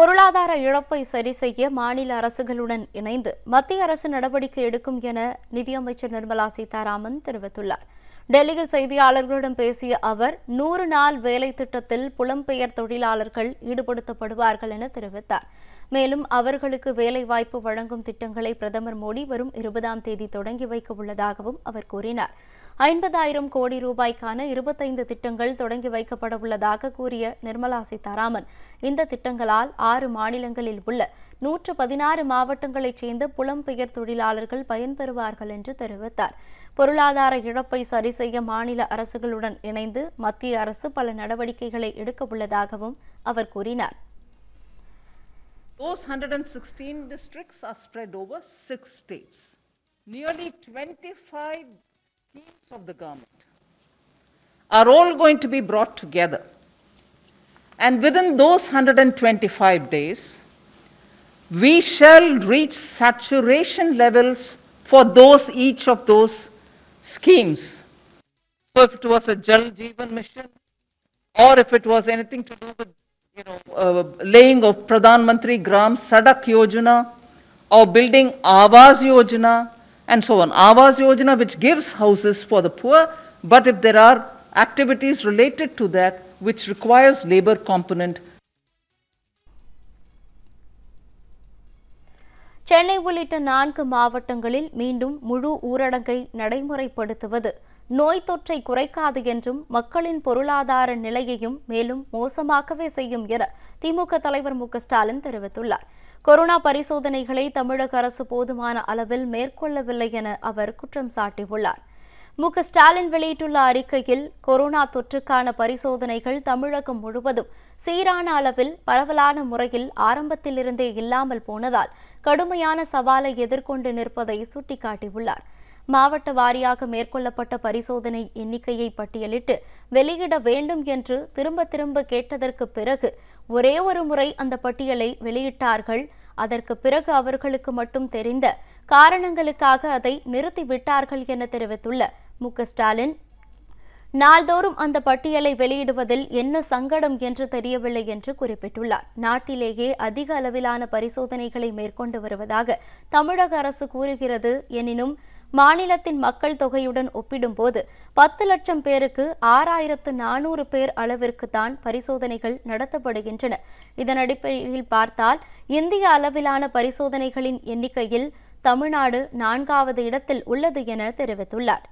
பொருளாதார இழப்பை சரி செய்ய மாநில அரசுகளுடன் இணைந்து மத்திய அரசு நடவடிக்கை எடுக்கும் என நிதியமைச்சர் நிர்மலா சீதாராமன் தெரிவித்துள்ளார். டெல்லியில் செய்தியாளர்களிடம் பேசிய அவர் நூறு நாள் வேலை திட்டத்தில் புலம்பெயர் தொழிலாளர்கள் ஈடுபடுத்தப்படுவார்கள் என தெரிவித்தார். மேலும் அவர்களுக்கு வேலைவாய்ப்பு வழங்கும் திட்டங்களை பிரதமர் மோடி வரும் இருபதாம் தேதி தொடங்கி வைக்க உள்ளதாகவும் அவர் கூறினார். ஐம்பதாயிரம் கோடி ரூபாய்க்கான இருபத்தைந்து திட்டங்கள் தொடங்கி வைக்கப்பட உள்ளதாக கூறிய நிர்மலா சீதாராமன் இந்த திட்டங்களால் ஆறு மாநிலங்களில் உள்ள நூற்று பதினாறு மாவட்டங்களைச் சேர்ந்த புலம்பெயர் தொழிலாளர்கள் பயன்பெறுவார்கள் என்று தெரிவித்தார். பொருளாதார இழப்பை சரி செய்ய மாநில அரசுகளுடன் இணைந்து மத்திய அரசு பல நடவடிக்கைகளை எடுக்க உள்ளதாகவும் அவர் கூறினார். Those 116 districts are spread over six states. Nearly 25 schemes of the government are all going to be brought together. And within those 125 days, we shall reach saturation levels for those, each of those schemes. So if it was a Jal Jeevan mission, or if it was anything to do with, you know, uh, laying of Pradhan Mantri Gram Sadak Yojana, or building Awas Yojana, and so on. Awas Yojana which gives houses for the poor, but if there are activities related to that which requires labor component, Chennai உள்ளிட்ட நான்கு மாவட்டங்களில் மீண்டும் முழு ஊரடங்கை நடைமுறைப்படுத்துவது நோய் தொற்றை குறைக்காது என்றும் மக்களின் பொருளாதார நிலையையும் மேலும் மோசமாக்கவே செய்யும் என திமுக தலைவர் மு ஸ்டாலின் தெரிவித்துள்ளார். கொரோனா பரிசோதனைகளை தமிழக அரசு போதுமான அளவில் மேற்கொள்ளவில்லை என அவர் குற்றம் சாட்டியுள்ளார். மு ஸ்டாலின் வெளியிட்டுள்ள அறிக்கையில் கொரோனா தொற்றுக்கான பரிசோதனைகள் தமிழகம் முழுவதும் சீரான அளவில் பரவலான முறையில் ஆரம்பத்திலிருந்தே இல்லாமல் போனதால் கடுமையான சவாலை எதிர்கொண்டு நிற்பதை சுட்டிக்காட்டியுள்ளார். மாவட்ட வாரியாக மேற்கொள்ளப்பட்ட பரிசோதனை எண்ணிக்கையை பட்டியலிட்டு வெளியிட வேண்டும் என்று திரும்ப திரும்ப கேட்டதற்கு பிறகு ஒரே ஒரு முறை அந்த பட்டியலை வெளியிட்டார்கள். அதற்கு பிறகு அவர்களுக்கு மட்டும் தெரிந்த காரணங்களுக்காக அதை நிறுத்திவிட்டார்கள் என தெரிவித்துள்ள மு. ஸ்டாலின் நாள்தோறும் அந்த பட்டியலை வெளியிடுவதில் என்ன சங்கடம் என்று தெரியவில்லை என்று குறிப்பிட்டுள்ளார். நாட்டிலேயே அதிக அளவிலான பரிசோதனைகளை மேற்கொண்டு வருவதாக தமிழக அரசு கூறுகிறது. எனினும் மாநிலத்தின் மக்கள் தொகையுடன் ஒப்பிடும்போது பத்து லட்சம் பேருக்கு ஆறாயிரத்து நானூறு பேர் அளவிற்கு தான் பரிசோதனைகள் நடத்தப்படுகின்றன. இதன் அடிப்படையில் பார்த்தால் இந்திய அளவிலான பரிசோதனைகளின் எண்ணிக்கையில் தமிழ்நாடு நான்காவது இடத்தில் உள்ளது என தெரிவித்துள்ளார்.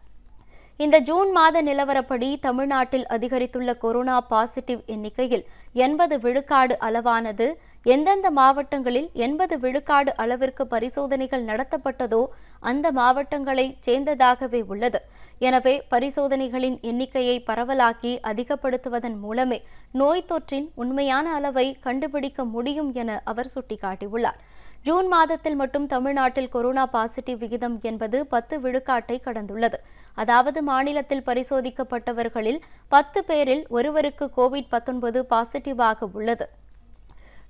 இந்த ஜூன் மாத நிலவரப்படி தமிழ்நாட்டில் அதிகரித்துள்ள கொரோனா பாசிட்டிவ் எண்ணிக்கையில் எண்பது விழுக்காடு அளவானது எந்தெந்த மாவட்டங்களில் எண்பது விழுக்காடு அளவிற்கு பரிசோதனைகள் நடத்தப்பட்டதோ அந்த மாவட்டங்களை சேர்ந்ததாகவே உள்ளது. எனவே பரிசோதனைகளின் எண்ணிக்கையை பரவலாக்கி அதிகப்படுத்துவதன் மூலமே நோய் தொற்றின் உண்மையான அளவை கண்டுபிடிக்க முடியும் என அவர் சுட்டிக்காட்டியுள்ளார். ஜூன் மாதத்தில் மட்டும் தமிழ்நாட்டில் கொரோனா பாசிட்டிவ் விகிதம் என்பது பத்து விழுக்காட்டை கடந்துள்ளது. அதாவது மாநிலத்தில் பரிசோதிக்கப்பட்டவர்களில் பத்து பேரில் ஒருவருக்கு கோவிட் பத்தொன்பது பாசிட்டிவாக உள்ளது.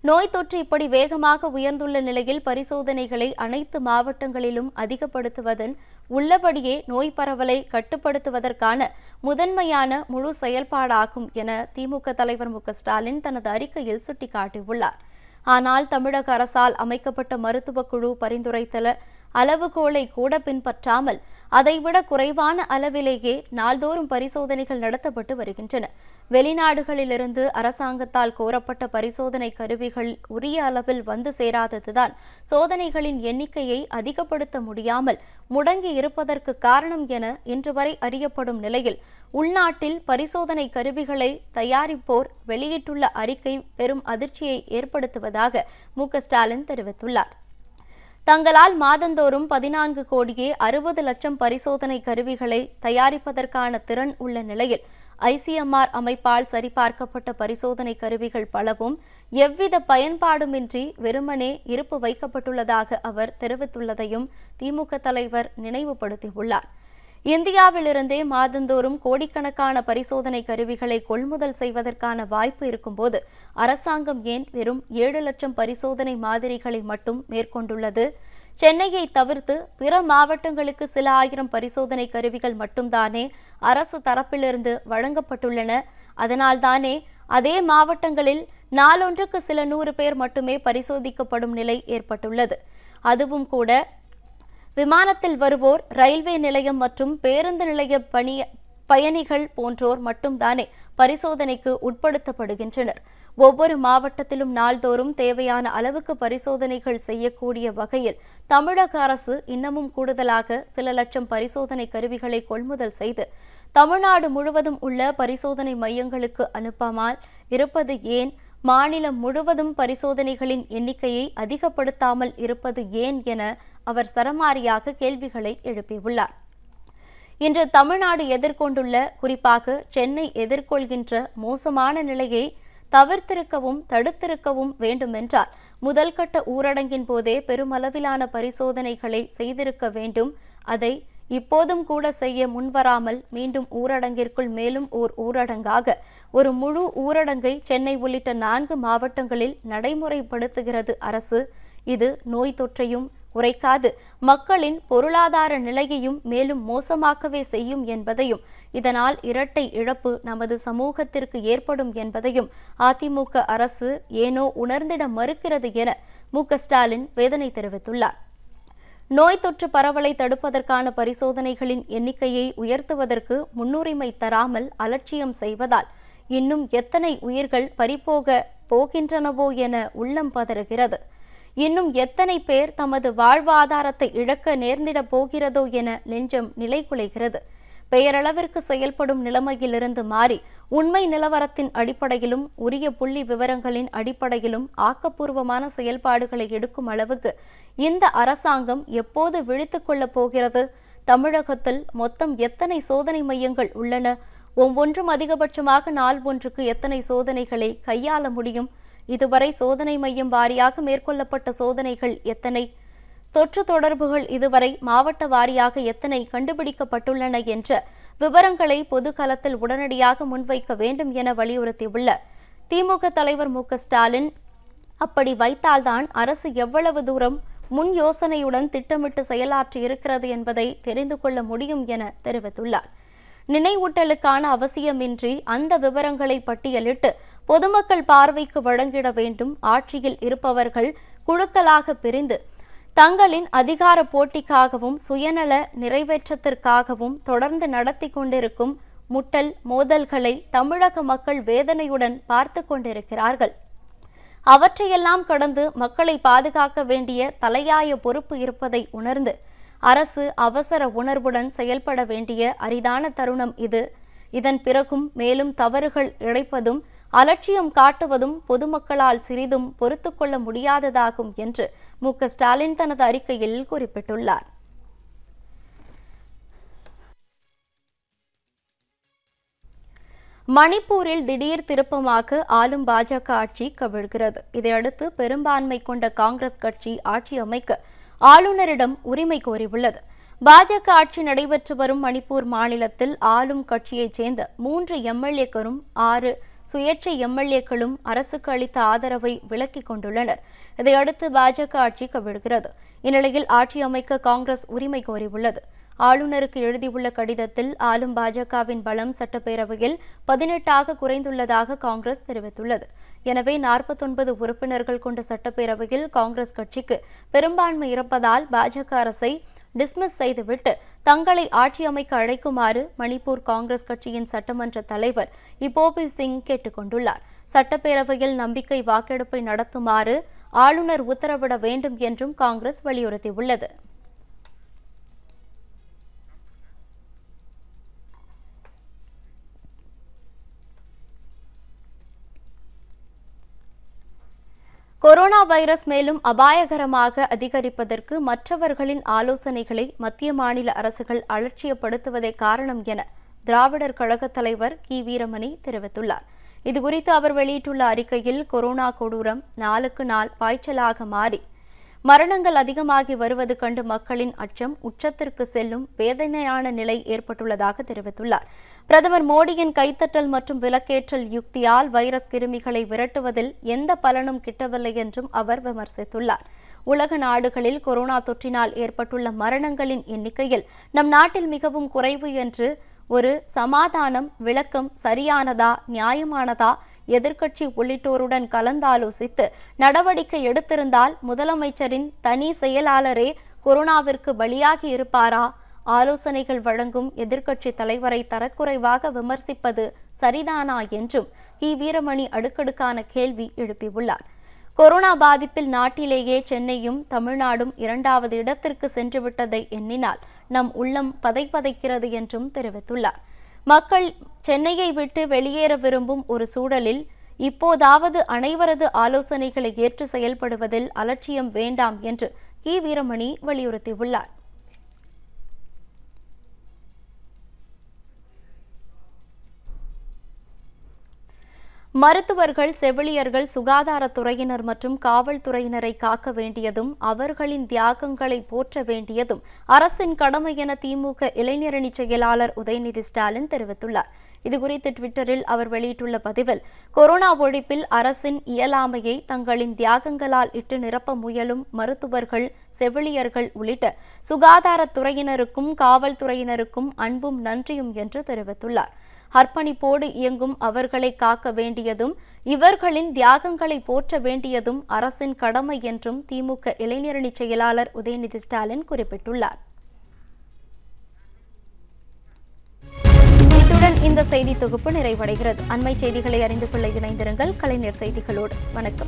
நோய் தொற்று இப்படி வேகமாக உயர்ந்துள்ள நிலையில் பரிசோதனைகளை அனைத்து மாவட்டங்களிலும் அதிகப்படுத்துவதன் உள்ளபடியே நோய் பரவலை கட்டுப்படுத்துவதற்கான முதன்மையான முழு செயல்பாடாகும் என திமுக தலைவர் மு ஸ்டாலின் தனது அறிக்கையில் சுட்டிக்காட்டியுள்ளார். ஆனால் தமிழக அரசால் அமைக்கப்பட்ட மருத்துவக்குழு பரிந்துரைத்தல அளவுகோலை கூட பின்பற்றாமல் அதைவிட குறைவான அளவிலேயே நாள்தோறும் பரிசோதனைகள் நடத்தப்பட்டு வருகின்றன. வெளிநாடுகளிலிருந்து அரசாங்கத்தால் கோரப்பட்ட பரிசோதனை கருவிகள் உரிய அளவில் வந்து சேராததுதான் சோதனைகளின் எண்ணிக்கையை அதிகப்படுத்த முடியாமல் முடங்கி இருப்பதற்கு காரணம் என இன்று வரை அறியப்படும் நிலையில் உள்நாட்டில் பரிசோதனை கருவிகளை தயாரிப்போர் வெளியிட்டுள்ள அறிக்கை பெரும் அதிர்ச்சியை ஏற்படுத்துவதாக மு ஸ்டாலின் தெரிவித்துள்ளார். தங்களால் மாதந்தோறும் பதினான்கு கோடியே அறுபது லட்சம் பரிசோதனை கருவிகளை தயாரிப்பதற்கான திறன் உள்ள நிலையில் ஐசிஎம்ஆர் அமைப்பால் சரிபார்க்கப்பட்ட பரிசோதனை கருவிகள் பலவும் எவ்வித பயன்பாடுமின்றி வெறுமனே இருப்பு வைக்கப்பட்டுள்ளதாக அவர் தெரிவித்துள்ளதையும் திமுக தலைவர் நினைவுபடுத்தியுள்ளார். இந்தியாவிலிருந்தே மாதந்தோறும் கோடிக்கணக்கான பரிசோதனை கருவிகளை கொள்முதல் செய்வதற்கான வாய்ப்பு இருக்கும்போது அரசாங்கம் ஏன் வெறும் ஏழு லட்சம் பரிசோதனை மாதிரிகளை மட்டும் மேற்கொண்டுள்ளது? சென்னையை தவிர்த்து பிற மாவட்டங்களுக்கு சில ஆயிரம் பரிசோதனை கருவிகள் மட்டும்தானே அரசு தரப்பிலிருந்து வழங்கப்பட்டுள்ளன. அதனால்தானே அதே மாவட்டங்களில் நாளொன்றுக்கு சில நூறு பேர் மட்டுமே பரிசோதிக்கப்படும் நிலை ஏற்பட்டுள்ளது. அதுவும் கூட விமானத்தில் வருவோர் ரயில்வே நிலையம் மற்றும் பேருந்து நிலைய பணிய பயணிகள் போன்றோர் மட்டும்தானே பரிசோதனைக்கு உட்படுத்தப்படுகின்றனர். ஒவ்வொரு மாவட்டத்திலும் நாள்தோறும் தேவையான அளவுக்கு பரிசோதனைகள் செய்யக்கூடிய வகையில் தமிழக அரசு இன்னமும் கூடுதலாக சில லட்சம் பரிசோதனை கருவிகளை கொள்முதல் செய்து தமிழ்நாடு முழுவதும் உள்ள பரிசோதனை மையங்களுக்கு அனுப்பாமல் இருப்பது ஏன்? மாநிலம் முழுவதும் பரிசோதனைகளின் எண்ணிக்கையை அதிகப்படுத்தாமல் இருப்பது ஏன் என அவர் சரமாரியாக கேள்விகளை எழுப்பியுள்ளார். இன்று தமிழ்நாடு எதிர்கொண்டுள்ள குறிப்பாக சென்னை எதிர்கொள்கின்ற மோசமான நிலையை தவிர்த்திருக்கவும் தடுத்திருக்கவும் வேண்டுமென்றால் முதல்கட்ட ஊரடங்கின் போதே பெருமளவிலான பரிசோதனைகளை செய்திருக்க வேண்டும். அதை இப்போதும் கூட செய்ய முன்வராமல் மீண்டும் ஊரடங்கிற்குள் மேலும் ஓர் ஊரடங்காக ஒரு முழு ஊரடங்கை சென்னை உள்ளிட்ட நான்கு மாவட்டங்களில் நடைமுறைப்படுத்துகிறது அரசு. இது நோய் தொற்றையும் குறைக்காது மக்களின் பொருளாதார நிலையையும் மேலும் மோசமாக்கவே செய்யும் என்பதையும் இதனால் இரட்டை இழப்பு நமது சமூகத்திற்கு ஏற்படும் என்பதையும் அதிமுக அரசு ஏனோ உணர்ந்திட மறுக்கிறது என மு ஸ்டாலின் வேதனை தெரிவித்துள்ளார். நோய் தொற்று பரவலை தடுப்பதற்கான பரிசோதனைகளின் எண்ணிக்கையை உயர்த்துவதற்கு முன்னுரிமை தராமல் அலட்சியம் செய்வதால் இன்னும் எத்தனை உயிர்கள் பறிபோக போகின்றனவோ என உள்ளம் பதறுகிறது. இன்னும் எத்தனை பேர் தமது வாழ்வாதாரத்தை இழக்க நேர்ந்திடப் போகிறதோ என நெஞ்சம் நிலைகுலைகிறது. பெயரளவிற்கு செயல்படும் நிலைமையிலிருந்து மாறி உண்மை நிலவரத்தின் அடிப்படையிலும் உரிய புள்ளி விவரங்களின் அடிப்படையிலும் ஆக்கப்பூர்வமான செயல்பாடுகளை எடுக்கும் அளவுக்கு இந்த அரசாங்கம் எப்போது விழித்து கொள்ளப் போகிறது? தமிழகத்தில் மொத்தம் எத்தனை சோதனை மையங்கள் உள்ளன? ஒவ்வொன்றும் அதிகபட்சமாக நாள் ஒன்றுக்கு எத்தனை சோதனைகளை கையாள முடியும்? இதுவரை சோதனை மையம் வாரியாக மேற்கொள்ளப்பட்ட சோதனைகள் எத்தனை? தொற்று தொடர்புகள் இதுவரை மாவட்ட வாரியாக எத்தனை கண்டுபிடிக்கப்பட்டுள்ளன என்ற விவரங்களை பொது களத்தில் உடனடியாக முன்வைக்க வேண்டும் என வலியுறுத்தியுள்ள திமுக தலைவர் மு ஸ்டாலின் அப்படி வைத்தால்தான் அரசு எவ்வளவு தூரம் முன் யோசனையுடன் திட்டமிட்டு செயலாற்றி இருக்கிறது என்பதை தெரிந்து கொள்ள முடியும் என தெரிவித்துள்ளார். நினைவூட்டலுக்கான அவசியமின்றி அந்த விவரங்களை பட்டியலிட்டு பொதுமக்கள் பார்வைக்கு வழங்கிட வேண்டும் ஆட்சியில் இருப்பவர்கள் குழுக்களாக பிரிந்து தங்களின் அதிகார போட்டிக்காகவும் சுயநல நிறைவேற்றத்திற்காகவும் தொடர்ந்து நடத்தி கொண்டிருக்கும் முட்டல் மோதல்களை தமிழக மக்கள் வேதனையுடன் பார்த்து கொண்டிருக்கிறார்கள். அவற்றையெல்லாம் கடந்து மக்களை பாதுகாக்க வேண்டிய தலையாய பொறுப்பு இருப்பதை உணர்ந்து அரசு அவசர உணர்வுடன் செயல்பட வேண்டிய அரிதான தருணம் இது. இதன் பிறகும் மேலும் தவறுகள் இழைப்பதும் அலட்சியம் காட்டுவதும் பொதுமக்களால் சிறிதும் பொறுத்துக்கொள்ள முடியாததாகும் என்று மு. ஸ்டாலின் தனது அறிக்கையில் குறிப்பிட்டுள்ளார். மணிப்பூரில் திடீர் திருப்பமாக ஆளும் பாஜக ஆட்சி கவிழ்கிறது. இதையடுத்து பெரும்பான்மை கொண்ட காங்கிரஸ் கட்சி ஆட்சி அமைக்க ஆளுநரிடம் உரிமை கோரியுள்ளது. பாஜக ஆட்சி நடைபெற்று வரும் மணிப்பூர் மாநிலத்தில் ஆளும் கட்சியைச் சேர்ந்த மூன்று எம்எல்ஏக்களும் ஆறு சுயேட்சை எம்எல்ஏக்களும் அரசுக்கு அளித்த ஆதரவை விலக்கிக் கொண்டுள்ளனர். இதையடுத்து பாஜக ஆட்சி கவிழ்கிறது. இந்நிலையில் ஆட்சி அமைக்க காங்கிரஸ் உரிமை கோரியுள்ளது. ஆளுநருக்கு எழுதியுள்ள கடிதத்தில் ஆளும் பாஜகவின் பலம் சட்டப்பேரவையில் பதினெட்டாக குறைந்துள்ளதாக காங்கிரஸ் தெரிவித்துள்ளது. எனவே நாற்பத்தொன்பது உறுப்பினர்கள் கொண்ட சட்டப்பேரவையில் காங்கிரஸ் கட்சிக்கு பெரும்பான்மை இருப்பதால் பாஜக அரசை டிஸ்மிஸ் செய்துவிட்டு தங்களை ஆட்சி அமைக்க அழைக்குமாறு மணிப்பூர் காங்கிரஸ் கட்சியின் சட்டமன்ற தலைவர் இப்போபி சிங் கேட்டுக்கொண்டுள்ளார் சட்டப்பேரவையில் நம்பிக்கை வாக்கெடுப்பை நடத்துமாறு ஆளுநர் உத்தரவிட வேண்டும் என்றும் காங்கிரஸ் வலியுறுத்தியுள்ளது. கொரோனா வைரஸ் மேலும் அபாயகரமாக அதிகரிப்பதற்கு மற்றவர்களின் ஆலோசனைகளை மத்திய மாநில அரசுகள் அலட்சியப்படுத்துவதே காரணம் என திராவிடர் கழகத் தலைவர் கி. வீரமணி தெரிவித்துள்ளார். இதுகுறித்து அவர் வெளியிட்டுள்ள அறிக்கையில் கொரோனா கொடூரம் நாளுக்கு நாள் பாய்ச்சலாக மாறி மரணங்கள் அதிகமாகி வருவது கண்டு மக்களின் அச்சம் உச்சத்திற்கு செல்லும் வேதனையான நிலை ஏற்பட்டுள்ளதாக தெரிவித்துள்ளார். பிரதமர் மோடியின் கைத்தட்டல் மற்றும் விலக்கேற்றல் யுக்தியால் வைரஸ் கிருமிகளை விரட்டுவதில் எந்த பலனும் கிட்டவில்லை என்றும் அவர் விமர்சித்துள்ளார். உலக நாடுகளில் கொரோனா தொற்றினால் ஏற்பட்டுள்ள மரணங்களின் எண்ணிக்கையில் நம் நாட்டில் மிகவும் குறைவு என்று ஒரு சமாதானம் விளக்கம் சரியானதா நியாயமானதா எதிர்க்கட்சி உள்ளிட்டோருடன் கலந்தாலோசித்து நடவடிக்கை எடுத்திருந்தால் முதலமைச்சரின் தனி செயலாளரே கொரோனாவிற்கு பலியாகி இருப்பாரா? ஆலோசனைகள் வழங்கும் எதிர்க்கட்சி தலைவரை தரக்குறைவாக விமர்சிப்பது சரிதானா என்றும் கி. வீரமணி அடுக்கடுக்கான கேள்வி எழுப்பியுள்ளார். கொரோனா பாதிப்பில் நாட்டிலேயே சென்னையும் தமிழ்நாடும் இரண்டாவது இடத்திற்கு சென்றுவிட்டதை எண்ணினால் நம் உள்ளம் பதைப்பதைக்கிறது என்றும் தெரிவித்துள்ளார். மக்கள் சென்னையை விட்டு வெளியேற விரும்பும் ஒரு சூழலில் இப்போதாவது அனைவரது ஆலோசனைகளை ஏற்று செயல்படுவதில் அலட்சியம் வேண்டாம் என்று கி. வீரமணி வலியுறுத்தியுள்ளார். மருத்துவர்கள் செவிலியர்கள் சுகாதாரத்துறையினர் மற்றும் காவல்துறையினரை காக்க வேண்டியதும் அவர்களின் தியாகங்களை போற்ற வேண்டியதும் அரசின் கடமை என திமுக இளைஞரணி செயலாளர் உதயநிதி ஸ்டாலின் தெரிவித்துள்ளார். இதுகுறித்து டுவிட்டரில் அவர் வெளியிட்டுள்ள பதிவில் கொரோனா ஒழிப்பில் அரசின் இயலாமையை தங்களின் தியாகங்களால் இட்டு நிரப்ப முயலும் மருத்துவர்கள் செவிலியர்கள் உள்ளிட்ட சுகாதாரத்துறையினருக்கும் காவல்துறையினருக்கும் அன்பும் நன்றியும் என்று தெரிவித்துள்ளார். அர்ப்பணிப்போடு இயங்கும் அவர்களை காக்க வேண்டியதும் இவர்களின் தியாகங்களை போற்ற வேண்டியதும் அரசின் கடமை என்றும் திமுக இளைஞரணி செயலாளர் உதயநிதி ஸ்டாலின் குறிப்பிட்டுள்ளார். இத்துடன் இந்த செய்தி தொகுப்பு நிறைவடைகிறது. அண்மை செய்திகளை அறிந்து கொள்ள இணைந்திருங்கள். கலைஞர் செய்திகளோடு வணக்கம்.